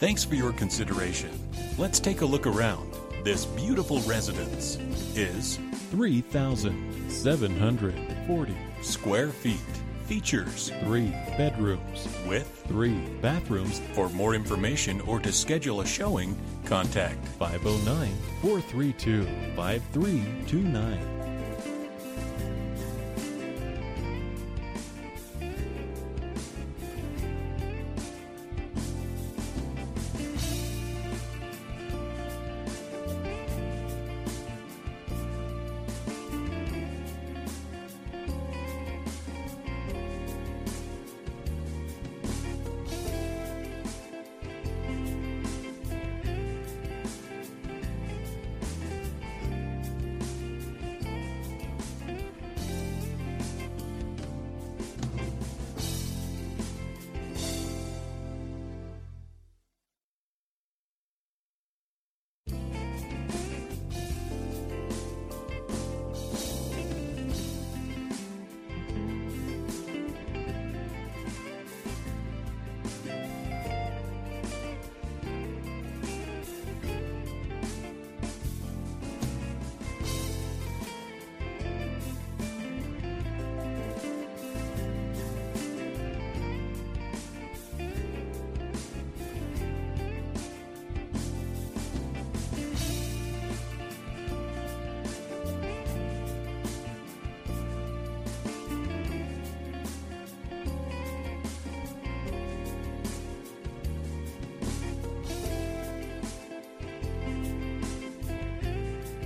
Thanks for your consideration. Let's take a look around. This beautiful residence is 3,740. square feet. Features Three bedrooms. with Three bathrooms. For more information or to schedule a showing, contact 509 432 5329.